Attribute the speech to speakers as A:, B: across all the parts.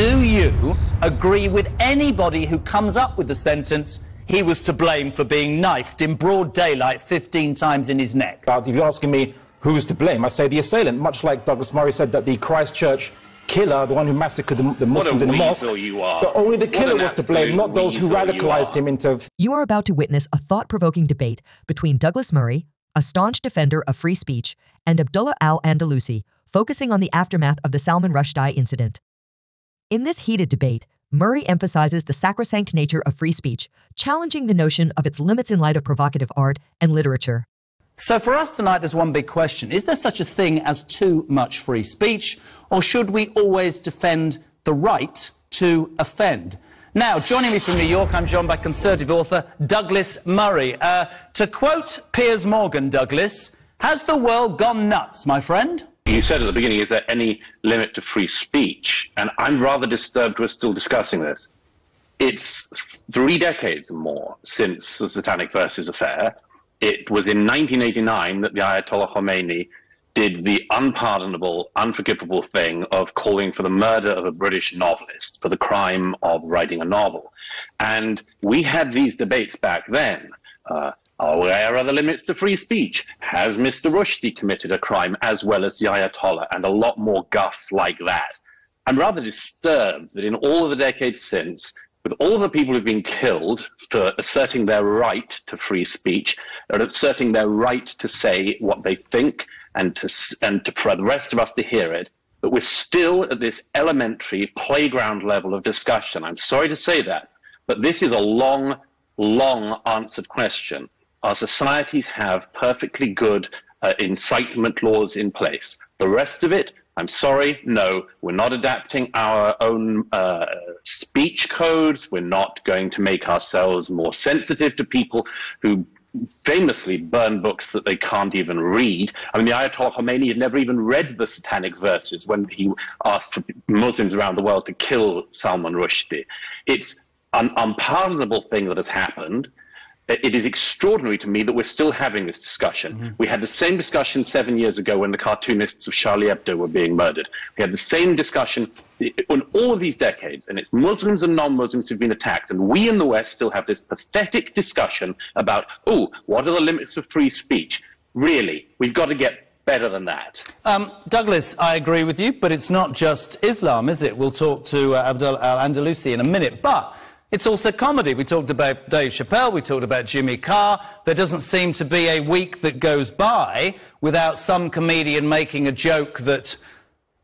A: do you agree with anybody who comes up with the sentence he was to blame for being knifed in broad daylight 15 times in his neck?
B: But if you're asking me who's to blame, I say the assailant, much like Douglas Murray said that the Christchurch killer, the one who massacred the, the Muslims in the mosque,
C: you are.
B: but only the
C: What
B: killer was to blame, not those who
C: absolute weasel you
B: radicalized him into
D: You are about to witness a thought provoking debate between Douglas Murray, a staunch defender of free speech, and Abdullah al Andalusi, focusing on the aftermath of the Salman Rushdie incident. In this heated debate, Murray emphasizes the sacrosanct nature of free speech, challenging the notion of its limits in light of provocative art and literature.
A: So for us tonight, there's one big question. Is there such a thing as too much free speech, or should we always defend the right to offend? Now, joining me from New York, I'm joined by conservative author Douglas Murray. Uh, to quote Piers Morgan, Douglas, has the world gone nuts, my friend?
C: You said at the beginning, is there any limit to free speech? And I'm rather disturbed we're still discussing this. It's three decades more since the Satanic Verses affair. It was in 1989 that the Ayatollah Khomeini did the unpardonable, unforgivable thing of calling for the murder of a British novelist for the crime of writing a novel. And we had these debates back then. Uh, where are the limits to free speech? Has Mr. Rushdie committed a crime as well as the Ayatollah? And a lot more guff like that. I'm rather disturbed that in all of the decades since, with all of the people who've been killed for asserting their right to free speech, or asserting their right to say what they think and to and to, for the rest of us to hear it, that we're still at this elementary playground level of discussion. I'm sorry to say that, but this is a long, long answered question. Our societies have perfectly good uh, incitement laws in place. The rest of it, I'm sorry, no, we're not adapting our own uh, speech codes. We're not going to make ourselves more sensitive to people who famously burn books that they can't even read. I mean, the Ayatollah Khomeini had never even read the Satanic verses when he asked Muslims around the world to kill Salman Rushdie. It's an unpardonable thing that has happened. It is extraordinary to me that we're still having this discussion. We had the same discussion seven years ago when the cartoonists of Charlie Hebdo were being murdered. We had the same discussion in all of these decades, and it's Muslims and non Muslims who've been attacked. And we in the West still have this pathetic discussion about, oh, what are the limits of free speech? Really, we've got to get better than that.
A: Um, Douglas, I agree with you, but it's not just Islam, is it? We'll talk to uh, Abdul Al Andalusi in a minute. But it's also comedy. We talked about Dave Chappelle, we talked about Jimmy Carr. There doesn't seem to be a week that goes by without some comedian making a joke that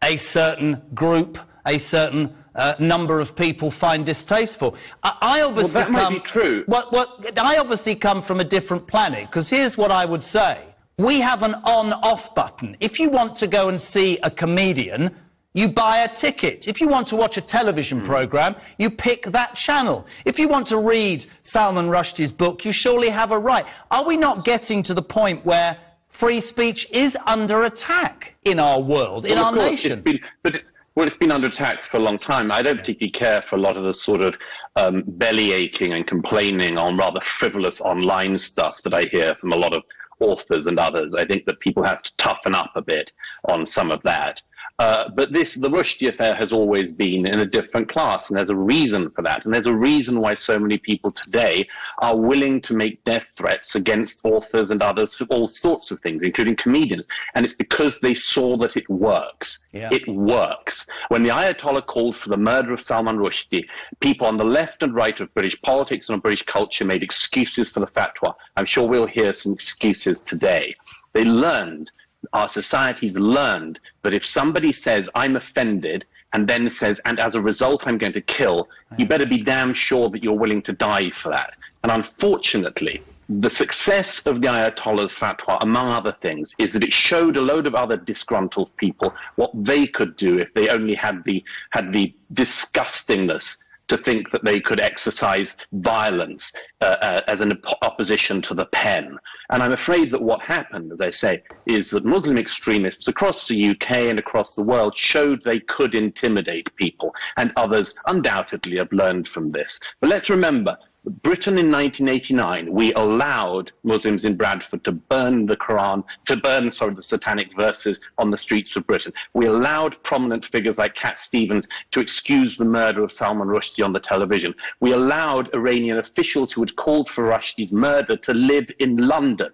A: a certain group, a certain uh, number of people find distasteful. I, I obviously
C: that might
A: come,
C: be true.
A: Well, well, I obviously come from a different planet because here's what I would say: we have an on-off button. If you want to go and see a comedian. You buy a ticket. If you want to watch a television program, you pick that channel. If you want to read Salman Rushdie's book, you surely have a right. Are we not getting to the point where free speech is under attack in our world, in
C: Well,
A: our
C: course,
A: nation?
C: It's been, but it, well, it's been under attack for a long time. I don't particularly care for a lot of the sort of um, belly aching and complaining on rather frivolous online stuff that I hear from a lot of authors and others. I think that people have to toughen up a bit on some of that. Uh, but this, the Rushdie affair has always been in a different class, and there's a reason for that. And there's a reason why so many people today are willing to make death threats against authors and others for all sorts of things, including comedians. And it's because they saw that it works.
A: Yeah.
C: It works. When the Ayatollah called for the murder of Salman Rushdie, people on the left and right of British politics and of British culture made excuses for the fatwa. I'm sure we'll hear some excuses today. They learned our society's learned that if somebody says, I'm offended, and then says, and as a result, I'm going to kill, you better be damn sure that you're willing to die for that. And unfortunately, the success of the Ayatollah's fatwa, among other things, is that it showed a load of other disgruntled people what they could do if they only had the, had the disgustingness to think that they could exercise violence uh, uh, as an op- opposition to the pen. And I'm afraid that what happened, as I say, is that Muslim extremists across the UK and across the world showed they could intimidate people, and others undoubtedly have learned from this. But let's remember, Britain in 1989, we allowed Muslims in Bradford to burn the Quran, to burn, sorry, the satanic verses on the streets of Britain. We allowed prominent figures like Cat Stevens to excuse the murder of Salman Rushdie on the television. We allowed Iranian officials who had called for Rushdie's murder to live in London.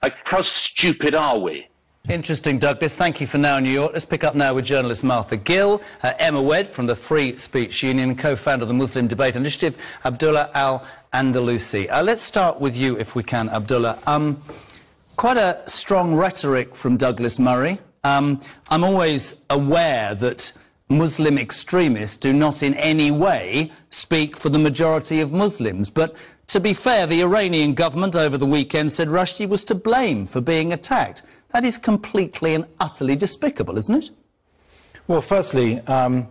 C: Like, how stupid are we?
A: Interesting, Douglas. Thank you for now, in New York. Let's pick up now with journalist Martha Gill, uh, Emma Webb from the Free Speech Union, co-founder of the Muslim Debate Initiative, Abdullah Al-Andalusi. Uh, let's start with you, if we can, Abdullah. Um, quite a strong rhetoric from Douglas Murray. Um, I'm always aware that Muslim extremists do not in any way speak for the majority of Muslims, but to be fair, the Iranian government over the weekend said Rushdie was to blame for being attacked. That is completely and utterly despicable, isn't it?
B: Well, firstly, um,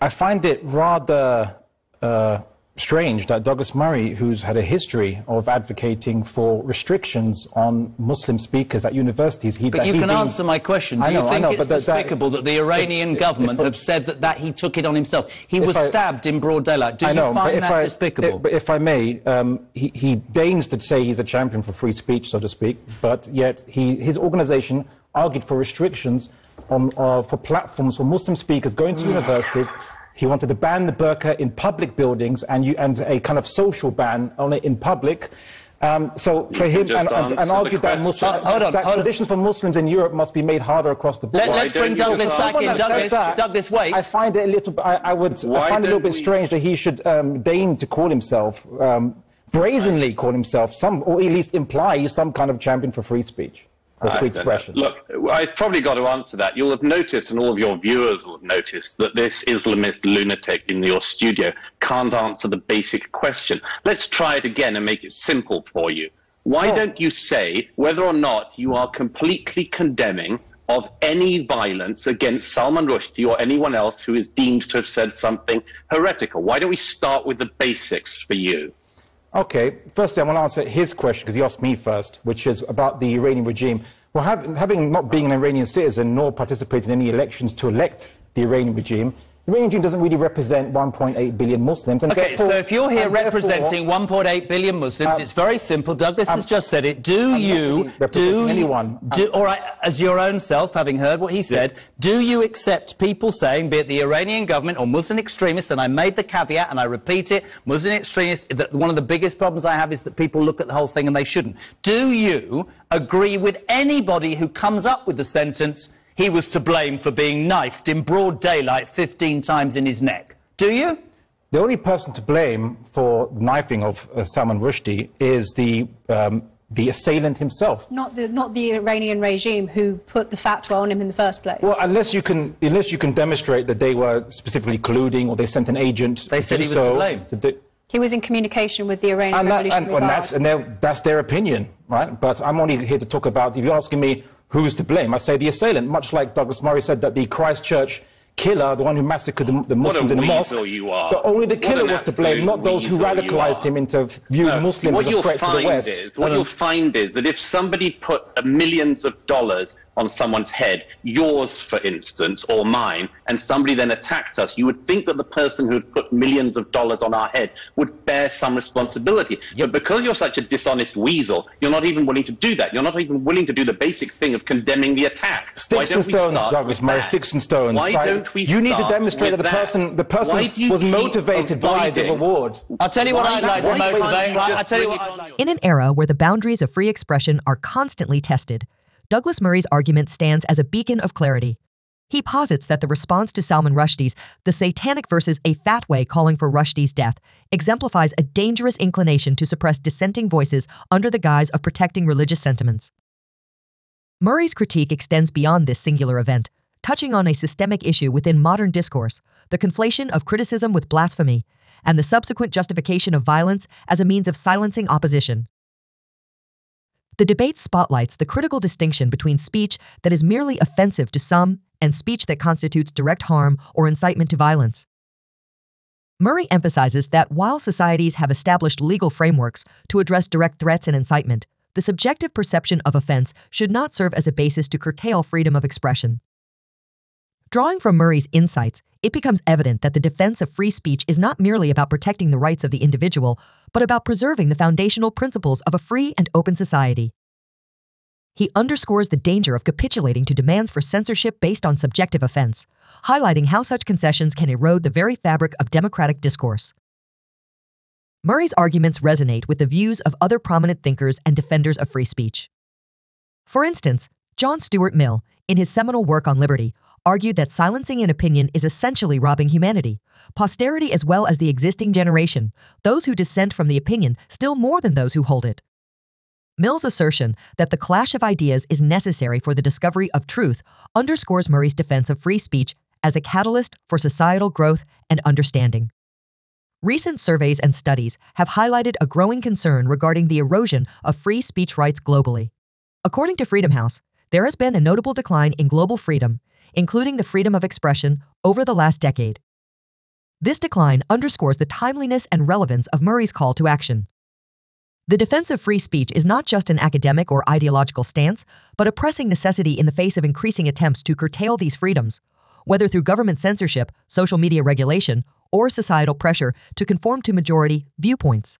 B: I find it rather uh, strange that Douglas Murray, who's had a history of advocating for restrictions on Muslim speakers at universities,
A: he, but you
B: he
A: can answer my question. Do know, you think know, it's despicable that, that, the Iranian if, government if, if, have said that, that he took it on himself? He was I, stabbed in broad daylight. Do I know, you find that I, despicable?
B: But if I may, um, he, he, deigns to say he's a champion for free speech, so to speak, but yet he, his organisation argued for restrictions on, uh, for platforms for Muslim speakers going to universities he wanted to ban the burqa in public buildings and, you, and a kind of social ban on it in public. Um, so for him, and, and, and argued that, Muslim, hold on, that hold conditions on. for Muslims in Europe must be made harder across the board.
A: Let, us bring Douglas back in. Douglas, that, Douglas, wait.
B: I find it a little. I, I would. I find it a little bit we... strange that he should um, deign to call himself, um, brazenly call himself some, or at least imply he's some kind of champion for free speech or free expression?
C: Look, I've probably got to answer that. You'll have noticed, and all of your viewers will have noticed, that this Islamist lunatic in your studio can't answer the basic question. Let's try it again and make it simple for you. Why oh. don't you say whether or not you are completely condemning of any violence against Salman Rushdie or anyone else who is deemed to have said something heretical? Why don't we start with the basics for you?
B: Okay, firstly, I want to answer his question because he asked me first, which is about the Iranian regime. Well, having not being an Iranian citizen nor participating in any elections to elect the Iranian regime, the Iranian doesn't really represent 1.8 billion Muslims.
A: okay, so if you're here representing 1.8 billion Muslims, um, it's very simple. Douglas um, has just said it. Do I'm you, do
B: anyone.
A: Do, all right, as your own self, having heard what he said, yeah. do you accept people saying, be it the Iranian government or Muslim extremists, and I made the caveat and I repeat it, Muslim extremists, that one of the biggest problems I have is that people look at the whole thing and they shouldn't. Do you agree with anybody who comes up with the sentence, he was to blame for being knifed in broad daylight 15 times in his neck. Do you?
B: The only person to blame for the knifing of uh, Salman Rushdie is the um, the assailant himself.
E: Not the not the Iranian regime who put the fatwa on him in the first place.
B: Well, unless you can unless you can demonstrate that they were specifically colluding or they sent an agent.
A: They said he was so, to blame. To
E: he was in communication with the Iranian
B: and
E: that, and,
B: and, that's and that's their opinion, right? But I'm only here to talk about. If you're asking me who's to blame? I say the assailant, much like Douglas Murray said that the Christchurch killer, the one who massacred the, the Muslims in the mosque,
C: you are.
B: The, only the killer was to blame, not those who radicalized him into viewing no, Muslims as a threat to the West.
C: Is, what you'll find is that if somebody put millions of dollars on someone's head, yours, for instance, or mine, and somebody then attacked us, you would think that the person who had put millions of dollars on our head would bear some responsibility. But because you're such a dishonest weasel, you're not even willing to do that. You're not even willing to do the basic thing of condemning the attack.
B: Sticks and stones, Douglas Murray, sticks and stones.
C: Why don't we
B: You need to demonstrate that the person, the person was motivated by the reward.
A: I'll tell you what I'd like to motivate. I'll tell you what I'd like.
D: In an era where the boundaries of free expression are constantly tested, Douglas Murray's argument stands as a beacon of clarity. He posits that the response to Salman Rushdie's The Satanic Verses a Fatwa calling for Rushdie's death exemplifies a dangerous inclination to suppress dissenting voices under the guise of protecting religious sentiments. Murray's critique extends beyond this singular event, touching on a systemic issue within modern discourse, the conflation of criticism with blasphemy, and the subsequent justification of violence as a means of silencing opposition. The debate spotlights the critical distinction between speech that is merely offensive to some and speech that constitutes direct harm or incitement to violence. Murray emphasizes that while societies have established legal frameworks to address direct threats and incitement, the subjective perception of offense should not serve as a basis to curtail freedom of expression. Drawing from Murray's insights, it becomes evident that the defense of free speech is not merely about protecting the rights of the individual, but about preserving the foundational principles of a free and open society. He underscores the danger of capitulating to demands for censorship based on subjective offense, highlighting how such concessions can erode the very fabric of democratic discourse. Murray's arguments resonate with the views of other prominent thinkers and defenders of free speech. For instance, John Stuart Mill, in his seminal work on liberty, argued that silencing an opinion is essentially robbing humanity, posterity as well as the existing generation, those who dissent from the opinion still more than those who hold it. Mill's assertion that the clash of ideas is necessary for the discovery of truth underscores Murray's defense of free speech as a catalyst for societal growth and understanding. Recent surveys and studies have highlighted a growing concern regarding the erosion of free speech rights globally. According to Freedom House, there has been a notable decline in global freedom, including the freedom of expression, over the last decade. This decline underscores the timeliness and relevance of Murray's call to action. The defense of free speech is not just an academic or ideological stance, but a pressing necessity in the face of increasing attempts to curtail these freedoms, whether through government censorship, social media regulation, or societal pressure to conform to majority viewpoints.